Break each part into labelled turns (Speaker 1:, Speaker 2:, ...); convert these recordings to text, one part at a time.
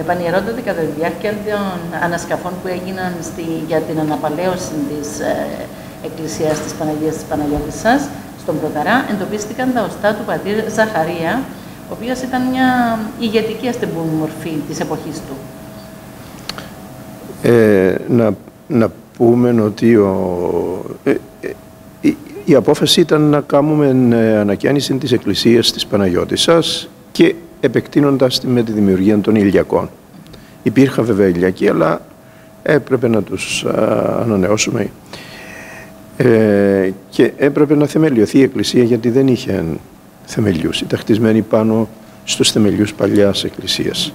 Speaker 1: Επανειρώντατε κατά τη διάρκεια των ανασκαφών που έγιναν στη, για την αναπαλαίωση της ε, Εκκλησίας της Παναγίας της Παναγιώτισσας στον Πρωταρά, εντοπίστηκαν τα οστά του πατήρ Ζαχαρία, ο οποίος ήταν μια ηγετική ας μορφή της εποχής του.
Speaker 2: Ε, να, να πούμε ότι ο, ε, ε, η, η, απόφαση ήταν να κάνουμε ε, ανακαίνιση της Εκκλησίας της Παναγιώτισσας και επεκτείνοντας τη με τη δημιουργία των ηλιακών. Υπήρχαν βέβαια ηλιακοί, αλλά έπρεπε να τους ανανεώσουμε. Ε, και έπρεπε να θεμελιωθεί η Εκκλησία γιατί δεν είχε θεμελιούς. Ήταν χτισμένη πάνω στους θεμελιούς παλιάς Εκκλησίας.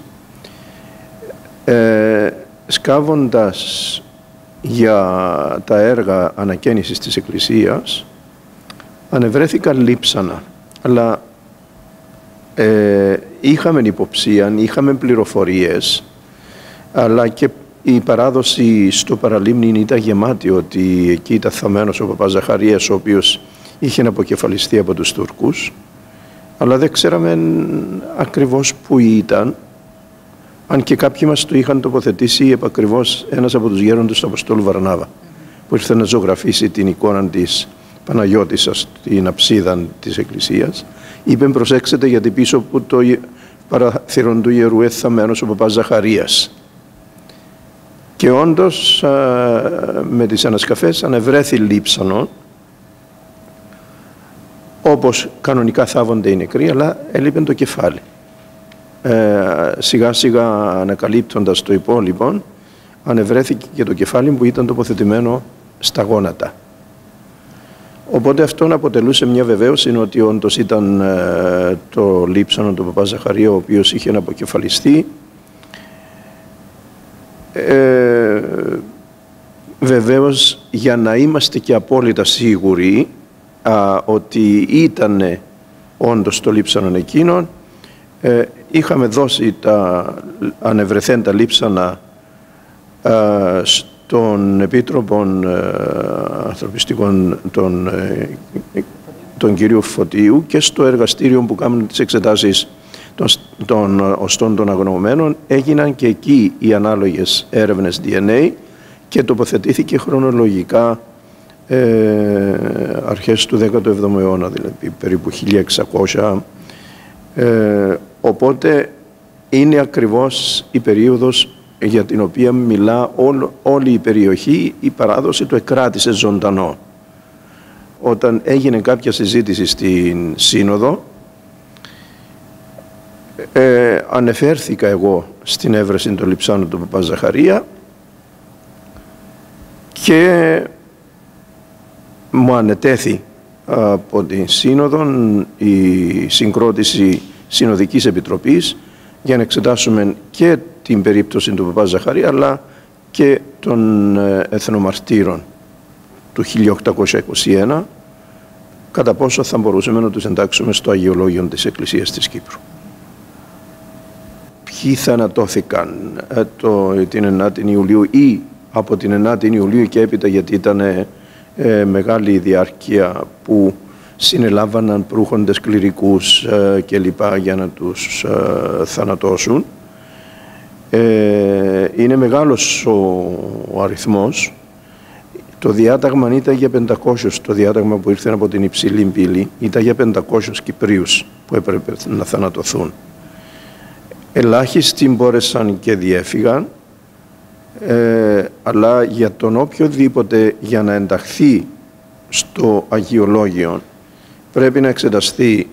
Speaker 2: Ε, σκάβοντας για τα έργα ανακαίνησης της Εκκλησίας ανεβρέθηκαν λείψανα αλλά ε, είχαμε υποψία, είχαμε πληροφορίες αλλά και η παράδοση στο παραλίμνη ήταν γεμάτη ότι εκεί ήταν θαμένος ο παπάς Ζαχαρίας ο οποίος είχε αποκεφαλιστεί από τους Τούρκους. Αλλά δεν ξέραμε ακριβώς που ήταν. Αν και κάποιοι μας το είχαν τοποθετήσει επακριβώς ένας από τους γέροντες του Αποστόλου Βαρνάβα που ήρθε να ζωγραφίσει την εικόνα της Παναγιώτισσας στην αψίδα της Εκκλησίας είπε προσέξτε γιατί πίσω από το παραθυρόν του Ιερού έθαμένος ο παπάς Ζαχαρίας και όντως με τις ανασκαφές ανεβρέθη λείψανο όπως κανονικά θάβονται οι νεκροί αλλά έλειπε το κεφάλι. Ε, σιγά σιγά ανακαλύπτοντας το υπόλοιπο ανεβρέθηκε και το κεφάλι που ήταν τοποθετημένο στα γόνατα. Οπότε αυτό αποτελούσε μια βεβαίωση ότι όντως ήταν ε, το λείψανο του παπά Ζαχαρία ο οποίος είχε αποκεφαλιστεί ε, βεβαίως για να είμαστε και απόλυτα σίγουροι α, ότι ήταν όντως το λείψανο εκείνον ε, είχαμε δώσει τα ανεβρεθέντα λείψανα α, στον Επίτροπο ε, Ανθρωπιστικών των, ε, τον κύριο Φωτίου και στο εργαστήριο που κάνουν τις εξετάσεις των, των οστών των αγνωμένων έγιναν και εκεί οι ανάλογες έρευνες DNA και τοποθετήθηκε χρονολογικά ε, αρχές του 17ου αιώνα, δηλαδή περίπου 1600. Ε, οπότε είναι ακριβώς η περίοδος για την οποία μιλά όλη η περιοχή, η παράδοση του εκράτησε ζωντανό. Όταν έγινε κάποια συζήτηση στην Σύνοδο, ε, ανεφέρθηκα εγώ στην έβρεση των λιψάνων του Παπαζαχαρία και μου ανετέθη από την Σύνοδο η συγκρότηση Συνοδικής Επιτροπής για να εξετάσουμε και την περίπτωση του Παπά Ζαχαρία αλλά και των ε, εθνομαρτύρων του 1821 κατά πόσο θα μπορούσαμε να τους εντάξουμε στο Αγιολόγιο της Εκκλησίας της Κύπρου ποιοι θανατώθηκαν ε, το, την 9η Ιουλίου ή από την 9η Ιουλίου και έπειτα γιατί ήταν ε, μεγάλη η διάρκεια που συνελάβαναν προύχοντες κληρικούς ε, και λοιπά για να τους ε, θανατώσουν. Ε, είναι μεγάλος ο, ο αριθμός. Το διάταγμα ήταν για 500, το διάταγμα που ήρθε από την υψηλή πύλη, ήταν για 500 Κυπρίους που έπρεπε να θανατωθούν. Ελάχιστοι μπόρεσαν και διέφυγαν, ε, αλλά για τον οποιοδήποτε για να ενταχθεί στο αγιολόγιο πρέπει να εξεταστεί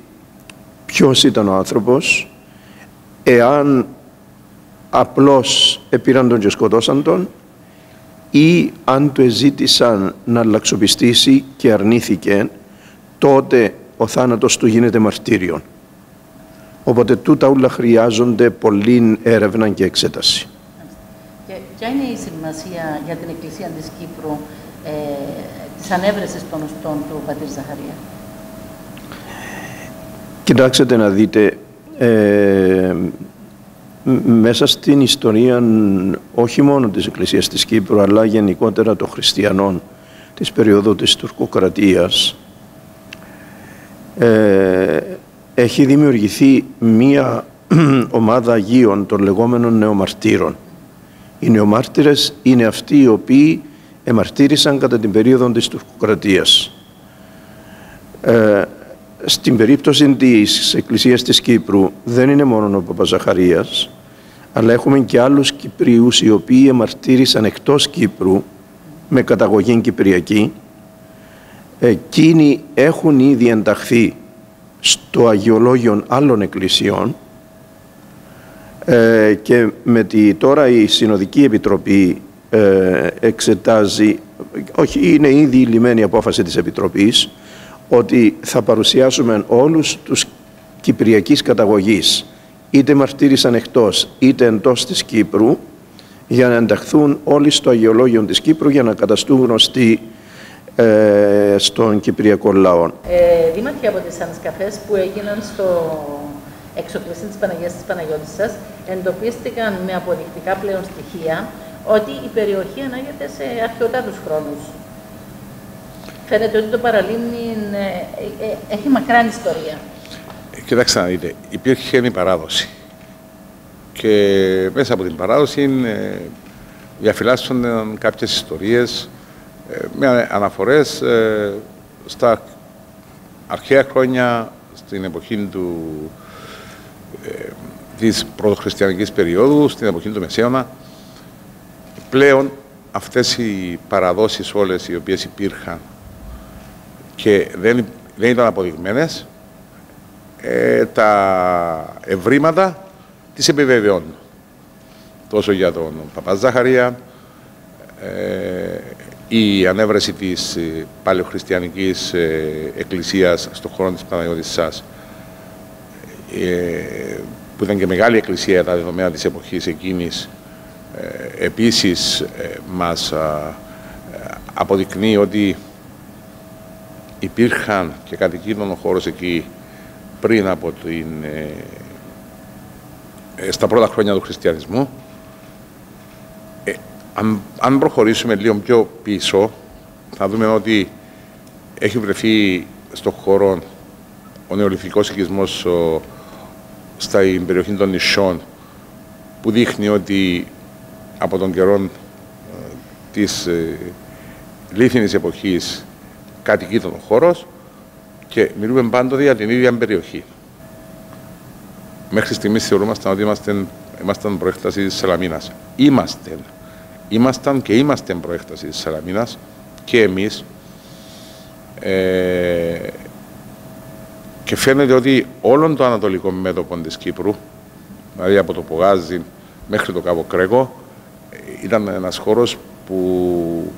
Speaker 2: ποιος ήταν ο άνθρωπος, εάν απλώς επήραν τον και σκοτώσαν τον ή αν του εζήτησαν να αλλαξοπιστήσει και αρνήθηκε, τότε ο θάνατος του γίνεται μαρτύριον. Οπότε τούτα όλα χρειάζονται πολλή έρευνα και εξέταση.
Speaker 1: Και ποια είναι η σημασία για την Εκκλησία της Κύπρου ε, της ανέβρεσης των οστών του πατήρ Ζαχαρία.
Speaker 2: Κοιτάξτε να δείτε, ε, μέσα στην ιστορία όχι μόνο της Εκκλησίας της Κύπρου αλλά γενικότερα των χριστιανών της περίοδου της τουρκοκρατίας ε, έχει δημιουργηθεί μία ομάδα Αγίων των λεγόμενων νεομαρτύρων. Οι νεομάρτυρες είναι αυτοί οι οποίοι εμαρτύρησαν κατά την περίοδο της τουρκοκρατίας. Ε, στην περίπτωση της Εκκλησίας της Κύπρου δεν είναι μόνο ο Παπαζαχαρίας, αλλά έχουμε και άλλους Κυπρίους οι οποίοι εμαρτύρησαν εκτός Κύπρου με καταγωγή Κυπριακή. Εκείνοι έχουν ήδη ενταχθεί στο αγιολόγιο άλλων εκκλησιών ε, και με τη, τώρα η Συνοδική Επιτροπή ε, εξετάζει, όχι είναι ήδη η λιμένη απόφαση της Επιτροπής, ότι θα παρουσιάσουμε όλους τους κυπριακής καταγωγής, είτε μαρτύρησαν εκτός είτε εντός της Κύπρου, για να ενταχθούν όλοι στο Αγιολόγιο της Κύπρου για να καταστούν γνωστοί ε, στον Κυπριακό λαό.
Speaker 1: Ε, δήμαρχοι από τις ανασκαφές που έγιναν στο εξοπλισμό της Παναγίας της Παναγιώτισσας εντοπίστηκαν με αποδεικτικά πλέον στοιχεία ότι η περιοχή ανάγεται σε αρχαιοτάτους χρόνους. Φαίνεται ότι το παραλίμνη ε, ε, έχει μακράν ιστορία.
Speaker 3: Κοιτάξτε να δείτε, υπήρχε η παράδοση. Και μέσα από την παράδοση διαφυλάσσονταν κάποιες ιστορίες με αναφορές στα αρχαία χρόνια, στην εποχή του, ε, της πρωτοχριστιανικής περίοδου, στην εποχή του Μεσαίωνα. Πλέον αυτές οι παραδόσεις όλες οι οποίες υπήρχαν και δεν, δεν ήταν αποδειγμένες, ε, τα ευρήματα τις επιβεβαιώνουν. Τόσο για τον Παπά Ζαχαρία, ε, η ανέβρεση της ε, παλαιοχριστιανικής ε, εκκλησίας στον χώρο της Παναγιώτης ε, που ήταν και μεγάλη εκκλησία τα δεδομένα της εποχής εκείνης, επίσης μας αποδεικνύει ότι υπήρχαν και κατοικίδων ο χώρος εκεί πριν από την, στα πρώτα χρόνια του χριστιανισμού. Αν, αν προχωρήσουμε λίγο πιο πίσω, θα δούμε ότι έχει βρεθεί στο χώρο ο νεολιθικός οικισμός στα περιοχή των νησιών που δείχνει ότι από τον καιρό ε, της ε, λίθινης εποχής κατοικεί τον χώρος και μιλούμε πάντοτε για την ίδια περιοχή. Μέχρι στιγμής θεωρούμασταν ότι είμαστε, ήμασταν προέκτασης της Σαλαμίνας. Είμαστε ήμασταν και είμαστε προέκτασης της Σαλαμίνας και εμείς ε, και φαίνεται ότι όλο το ανατολικό μέτωπο της Κύπρου, δηλαδή από το Πογάζι μέχρι το Κάβο Κρέκο, ήταν ένας χώρος που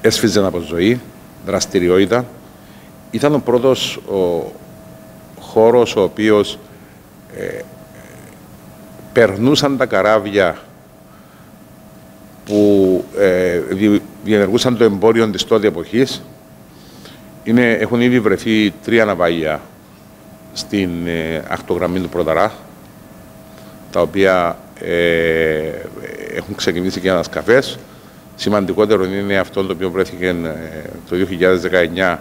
Speaker 3: έσφιζε από ζωή, δραστηριότητα. Ήταν ο πρώτος ο χώρος ο οποίος ε, περνούσαν τα καράβια που ε, διενεργούσαν το εμπόριο της τότε εποχής. Είναι, έχουν ήδη βρεθεί τρία ναυάγια στην ε, ακτογραμμή του Πρωταρά, τα οποία ε, έχουν ξεκινήσει και ανασκαφές. Σημαντικότερο είναι αυτό το οποίο βρέθηκε ε, το 2019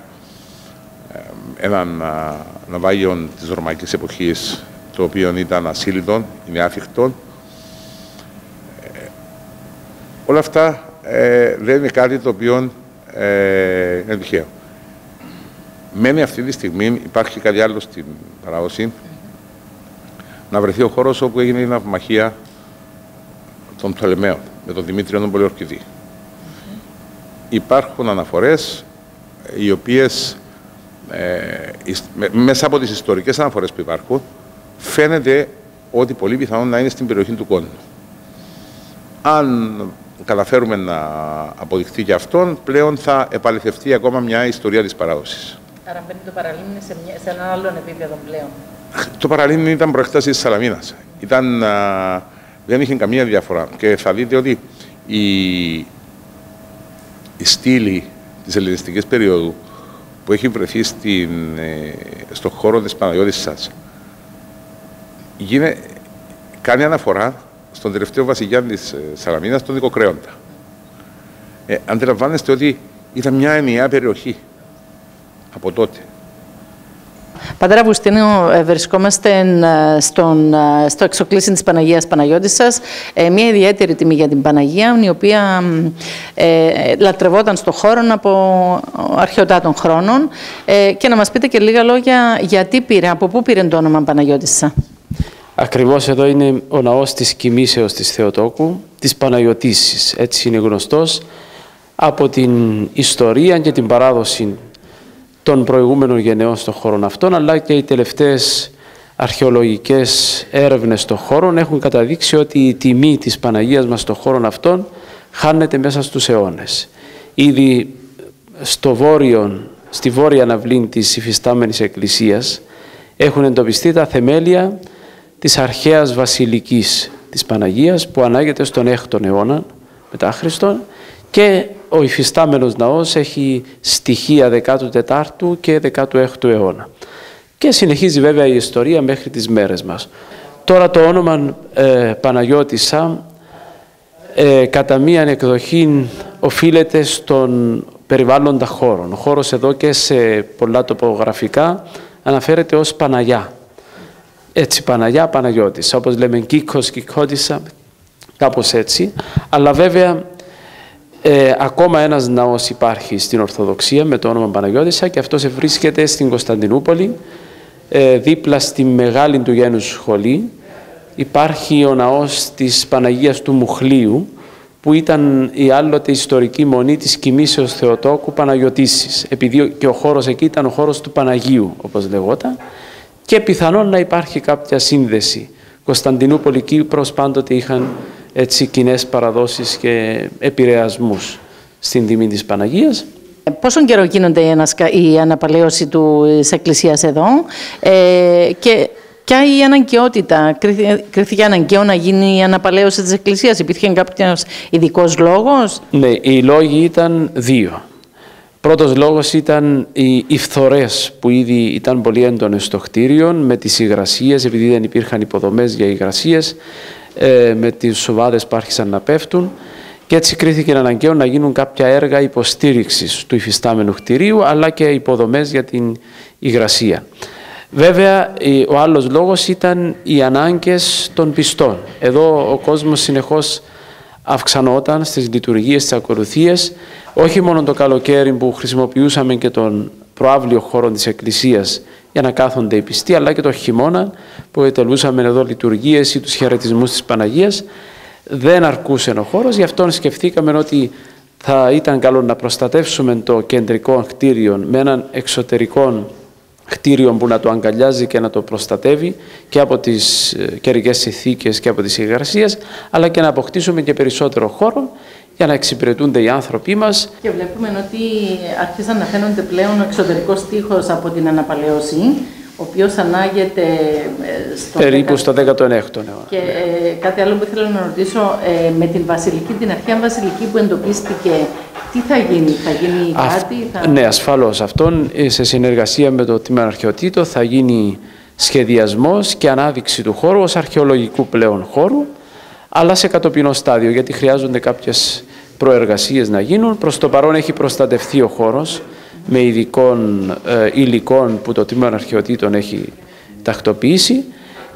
Speaker 3: ένα ναυάγιο της ρωμαϊκής εποχής, το οποίο ήταν ασύλλητο, είναι άφικτο, Όλα αυτά ε, δεν είναι κάτι το οποίο ε, είναι τυχαίο. Μένει αυτή τη στιγμή, υπάρχει κάτι άλλο στην παράδοση, να βρεθεί ο χώρος όπου έγινε η ναυμαχία των Πτολεμαίων με τον Δημήτριο τον Πολιορκηδή. Υπάρχουν αναφορές οι οποίες ε, μέσα από τις ιστορικές αναφορές που υπάρχουν φαίνεται ότι πολύ πιθανόν να είναι στην περιοχή του Κόντου. Αν καταφέρουμε να αποδειχθεί και αυτόν, πλέον θα επαληθευτεί ακόμα μια ιστορία της παράδοσης.
Speaker 1: Άρα μπαίνει το παραλίμνη σε, μια, σε έναν άλλον επίπεδο πλέον.
Speaker 3: Το παραλίμνη ήταν προεκτάση της Σαλαμίνας. Ήταν, α, δεν είχε καμία διαφορά. Και θα δείτε ότι η, η στήλη της ελληνιστικής περίοδου που έχει βρεθεί στην, ε, στον χώρο της Παναγιώτης σας κάνει αναφορά στον τελευταίο βασιλιά της ε, Σαλαμίνα, τον Δικοκρέοντα. Ε, αντιλαμβάνεστε ότι ήταν μια ενιαία περιοχή από τότε.
Speaker 1: Πατέρα Αυγουστίνο, ε, βρισκόμαστε ε, στον, ε, στο εξοκλήσιν της Παναγίας Παναγιώτισσας, μια ιδιαίτερη τιμή για την Παναγία, η οποία ε, λατρευόταν στο χώρο από αρχαιοτάτων χρόνων. Ε, και να μας πείτε και λίγα λόγια γιατί πήρε, από πού πήρε το όνομα Παναγιώτισσα.
Speaker 4: Ακριβώς εδώ είναι ο ναός της Κοιμήσεως της Θεοτόκου, της Παναγιωτήσης. Έτσι είναι γνωστός από την ιστορία και την παράδοση των προηγούμενων γενεών στον χώρο αυτών, αλλά και οι τελευταίες αρχαιολογικές έρευνες στον χώρο έχουν καταδείξει ότι η τιμή της Παναγίας μας στον χώρο αυτών χάνεται μέσα στους αιώνες. Ήδη στο βόρειο, στη βόρεια αναβλή της υφιστάμενης εκκλησίας έχουν εντοπιστεί τα θεμέλια της αρχαίας βασιλικής της Παναγίας που ανάγεται στον 6ο αιώνα μετά Χριστόν και ο υφιστάμενος ναός έχει στοιχεία 14ου και 16ου αιώνα. Και συνεχίζει βέβαια η ιστορία μέχρι τις μέρες μας. Τώρα το όνομα ε, Παναγιώτισσα ε, κατά μία εκδοχή οφείλεται στον περιβάλλοντα χώρο. Ο χώρος εδώ και σε πολλά τοπογραφικά αναφέρεται ως Παναγιά. Έτσι, Παναγιά, Παναγιώτισσα. Όπως λέμε Κίκος, Κικότισσα, κάπως έτσι. Αλλά βέβαια ε, ακόμα ένας ναός υπάρχει στην Ορθοδοξία με το όνομα Παναγιώτισσα και αυτός βρίσκεται στην Κωνσταντινούπολη, ε, δίπλα στη μεγάλη του γένους σχολή. Υπάρχει ο ναός της Παναγίας του Μουχλίου, που ήταν η άλλοτε ιστορική μονή της κοιμήσεως Θεοτόκου Παναγιωτήσης, επειδή και ο χώρος εκεί ήταν ο χώρος του Παναγίου, όπως λεγόταν, και πιθανόν να υπάρχει κάποια σύνδεση. Κωνσταντινούπολη Κύπρος πάντοτε είχαν έτσι κοινές παραδόσεις και επηρεασμούς στην τιμή της Παναγίας.
Speaker 1: Ε, πόσο καιρό γίνονται η αναπαλαίωση της Εκκλησίας εδώ ε, και ποια η αναγκαιότητα, κρίθηκε αναγκαίο να γίνει η αναπαλαίωση της Εκκλησίας, υπήρχε κάποιος ειδικός λόγος;
Speaker 4: Ναι, οι λόγοι ήταν δύο. Πρώτος λόγος ήταν οι, οι που ήδη ήταν πολύ έντονες στο κτίριο με τις υγρασίες, επειδή δεν υπήρχαν υποδομές για υγρασίες, ε, με τις σοβάδες που άρχισαν να πέφτουν και έτσι κρίθηκε αναγκαίο να γίνουν κάποια έργα υποστήριξης του υφιστάμενου κτηρίου αλλά και υποδομές για την υγρασία. Βέβαια, ο άλλος λόγος ήταν οι ανάγκες των πιστών. Εδώ ο κόσμος συνεχώς αυξανόταν στις λειτουργίες, στις ακολουθίες, όχι μόνο το καλοκαίρι που χρησιμοποιούσαμε και τον προάβλιο χώρο της Εκκλησίας για να κάθονται οι πιστοί, αλλά και το χειμώνα που ετελούσαμε εδώ λειτουργίες ή τους χαιρετισμούς της Παναγίας, δεν αρκούσε ο χώρος, γι' αυτό σκεφτήκαμε ότι θα ήταν καλό να προστατεύσουμε το κεντρικό κτίριο με έναν εξωτερικό κτίριο που να το αγκαλιάζει και να το προστατεύει και από τις ε, καιρικές συνθήκες και από τις υγρασίες, αλλά και να αποκτήσουμε και περισσότερο χώρο για να εξυπηρετούνται οι άνθρωποι μας.
Speaker 1: Και βλέπουμε ότι άρχισαν να φαίνονται πλέον ο εξωτερικός τείχος από την αναπαλαίωση, ο οποίος ανάγεται
Speaker 4: ε, στο περίπου στο 16ο αιώνα.
Speaker 1: Και ε, κάτι άλλο που ήθελα να ρωτήσω, ε, με την βασιλική, την αρχαία βασιλική που εντοπίστηκε, τι θα γίνει, θα γίνει κάτι. Θα...
Speaker 4: Ναι, ασφαλώς. Αυτόν ε, σε συνεργασία με το Τμήμα Αρχαιοτήτων θα γίνει σχεδιασμός και ανάδειξη του χώρου ως αρχαιολογικού πλέον χώρου, αλλά σε κατοπινό στάδιο, γιατί χρειάζονται κάποιες προεργασίες να γίνουν. Προς το παρόν έχει προστατευτεί ο χώρος με ειδικών ε, υλικών που το Τμήμα Αρχαιοτήτων έχει τακτοποιήσει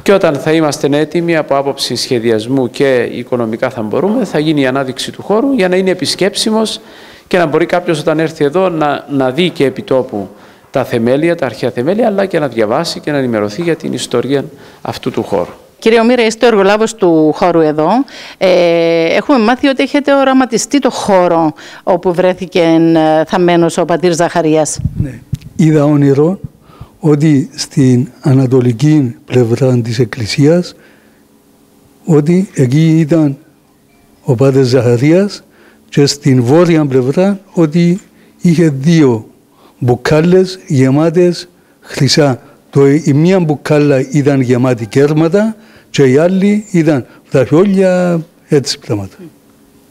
Speaker 4: και όταν θα είμαστε έτοιμοι από άποψη σχεδιασμού και οικονομικά θα μπορούμε, θα γίνει η ανάδειξη του χώρου για να είναι επισκέψιμος και να μπορεί κάποιος όταν έρθει εδώ να, να δει και επιτόπου τα θεμέλια, τα αρχαία θεμέλια, αλλά και να διαβάσει και να ενημερωθεί για την ιστορία αυτού του χώρου.
Speaker 1: Κύριε Ομήρα, είστε ο εργολάβος του χώρου εδώ. Ε, έχουμε μάθει ότι έχετε οραματιστεί το χώρο όπου βρέθηκε ε, θαμμένος ο πατήρ Ζαχαρίας.
Speaker 5: Ναι. Είδα όνειρο ότι στην ανατολική πλευρά της Εκκλησίας ότι εκεί ήταν ο Πάτερ Ζαχαρίας και στην βόρεια πλευρά ότι είχε δύο μπουκάλες γεμάτες χρυσά. Το, η μία μπουκάλα ήταν γεμάτη κέρματα και οι άλλοι ήταν βραχιόλια, έτσι πράγματα.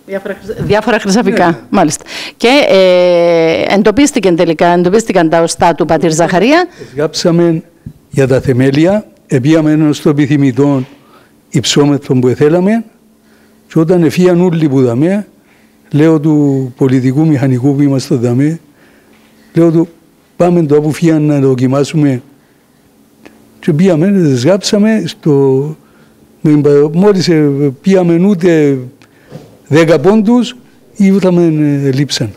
Speaker 1: Διάφορα, διάφορα χρυσαφικά, ναι. μάλιστα. Και ε, εντοπίστηκαν τελικά, εντοπίστηκαν τα οστά του πατήρ Ζαχαρία.
Speaker 5: Γράψαμε για τα θεμέλια, επίαμε ένα στο επιθυμητό υψόμετρο που θέλαμε και όταν εφίαν όλοι που δαμε, λέω του πολιτικού μηχανικού που είμαστε δαμε, λέω του πάμε το που φύγαν να δοκιμάσουμε και πήγαμε, γράψαμε στο... Μόλις ε, πήγαμε ούτε δέκα πόντους, ήβραμε λείψαν.